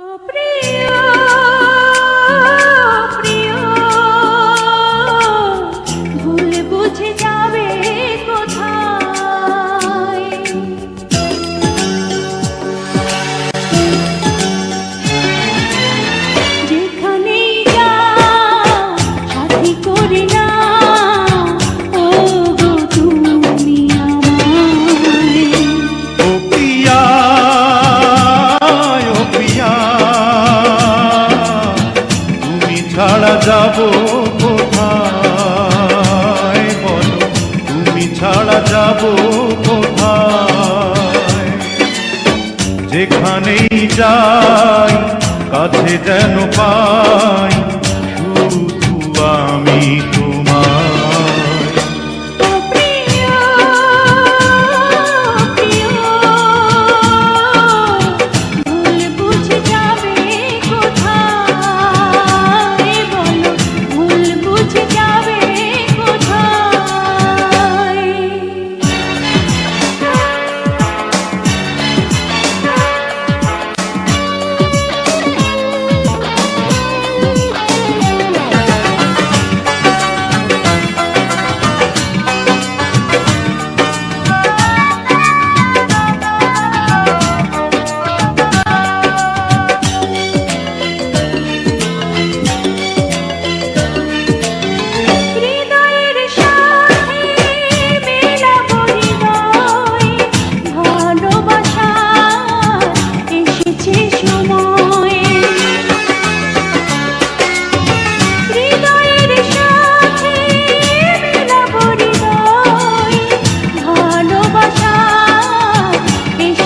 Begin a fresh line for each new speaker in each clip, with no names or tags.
Oh, please. ছাড়া যাব কোথায়? বলো, তুমি ছাড়া যাব কোথায়? যেখানেই যাই, কাছে যেন পাই, শুধু আমি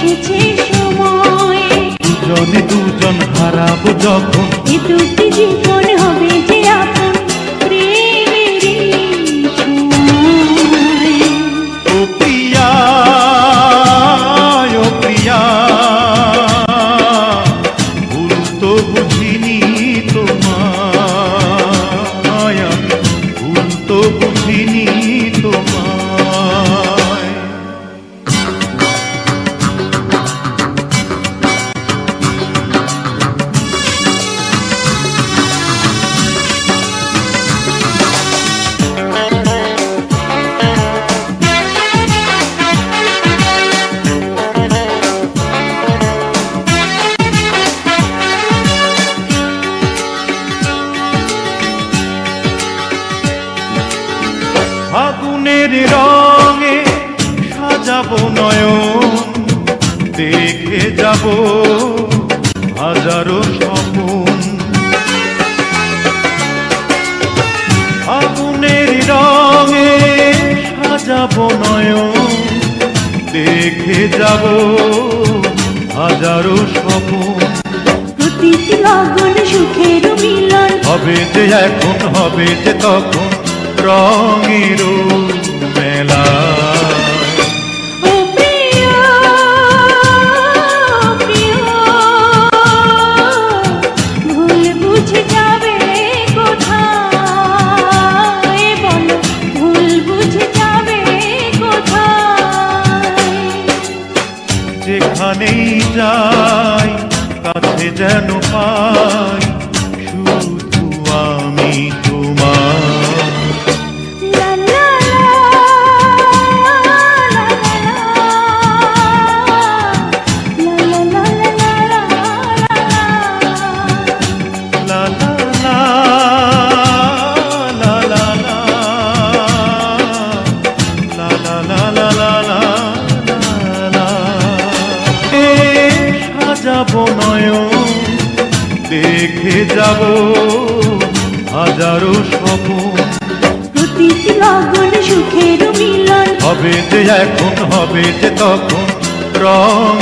এসেছে সময়।
দুজনে দুজন হারাবো যখন।
এ দুটি জীবন হবে যে আপন
ও প্রিয়া ও প্রিয়া ভুল তো বুঝিনি আমি ভুল তো বুঝিনি সাজাবো নয়ন দেখে যাব হাজারো স্বপন। ফাগুনের রঙে সাজাবো নয়ন দেখে যাব হাজারো স্বপন।
প্রতিটি লগন সুখের মিলন।
হবে যে এখন হবে যে তখন রঙের মেলা কেন পাই দেখে যাব হাজারো স্বপ্ন।
প্রতিটি লগন সুখের মিলন।
হবে যে এখন হবে যে তখন। রং